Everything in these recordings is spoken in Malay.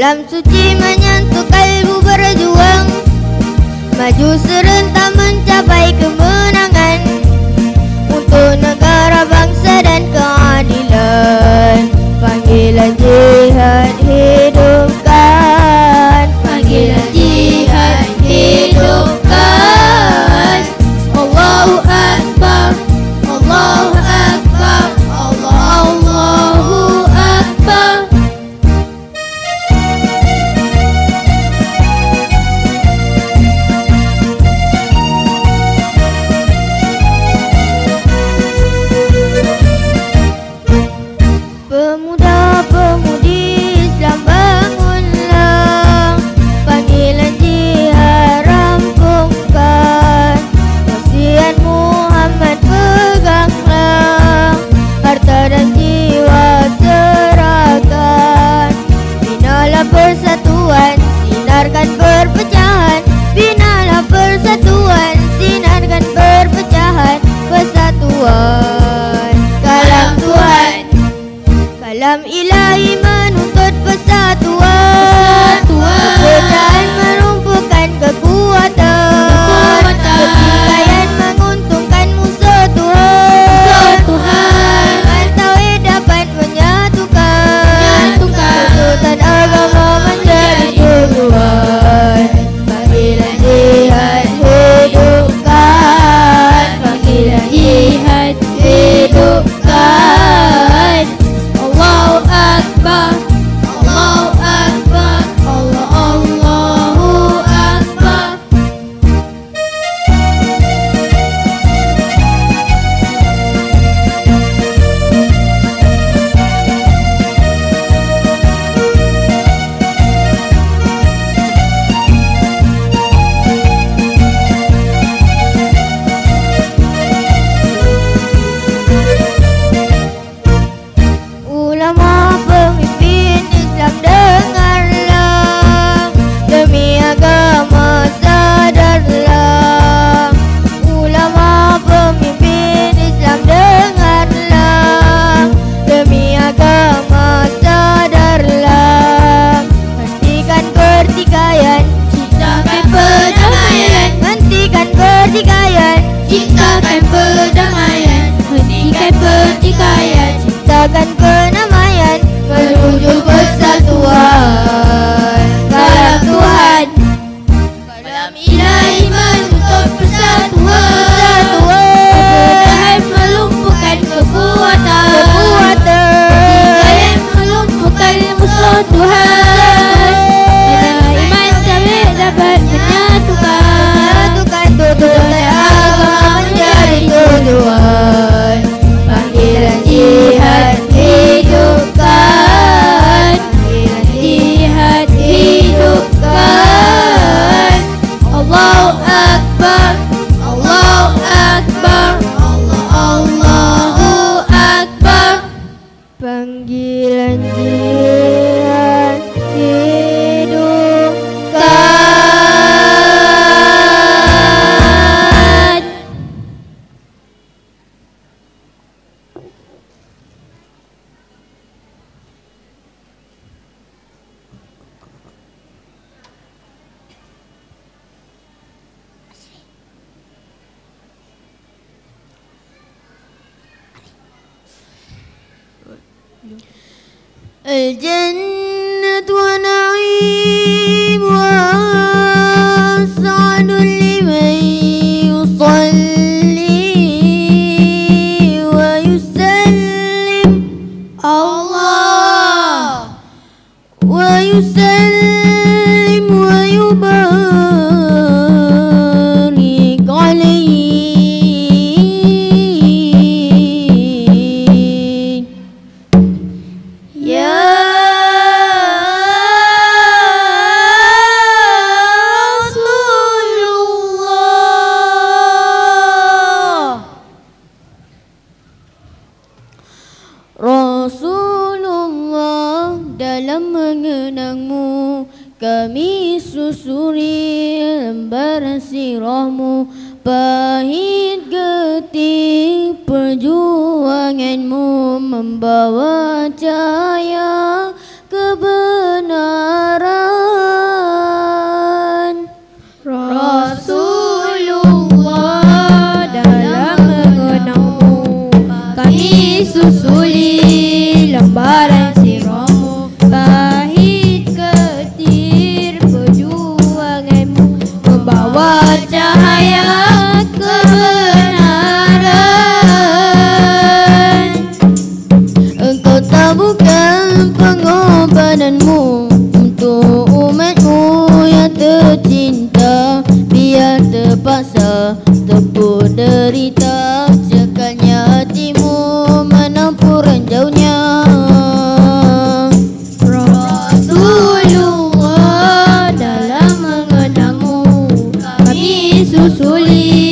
Alam suci menyentuh kalbu berjuang. Maju serentak mencapai kemenangan Kita 美人。dalam mengenangmu. Kami susuri lembar sirahmu Pahit getih perjuanganmu membawa cahaya. bukan pengobatanmu Untuk umatmu yang tercinta. Biar terpaksa tepuk derita Cekannya hatimu menampur renjaunya Rasulullah dalam mengenangmu Kami susuli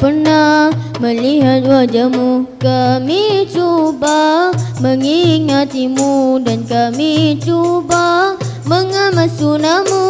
pernah melihat wajahmu. Kami cuba mengingatimu Dan kami cuba mengamal sunamu.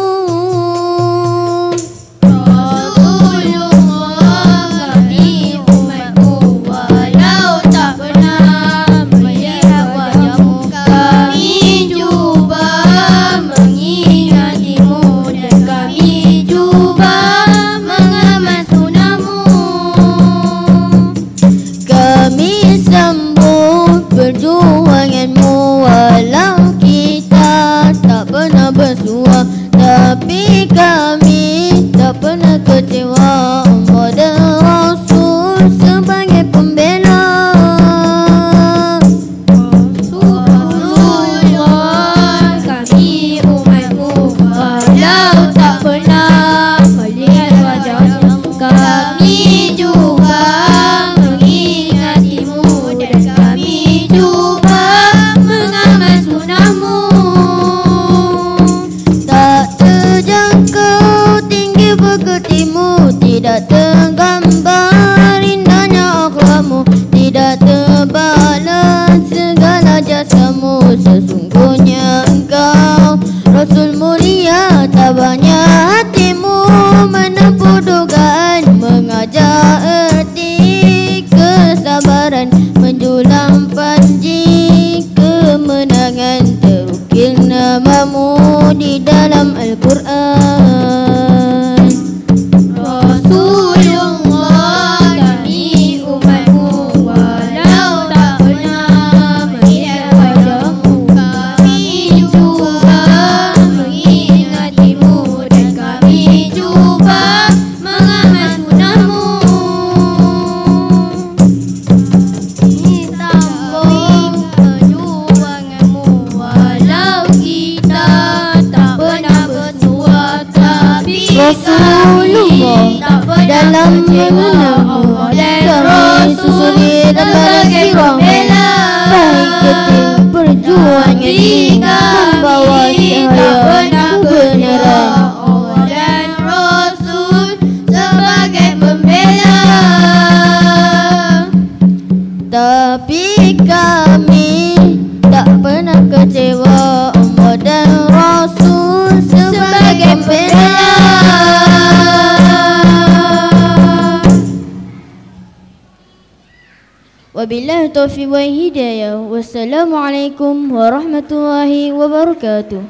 Sepertimu tidak tergambar. Indahnya akhlamu Tidak terbalas Segala jasamu. Sesungguhnya engkau Rasul mulia Tak banyak hatimu. Menempuh dugaan Mengajak erti Kesabaran. Menjulang panji Kemenangan Terukir namamu Di dalam Al-Quran. lắm những nụ التوفيق والهداية والسلام عليكم ورحمة الله وبركاته.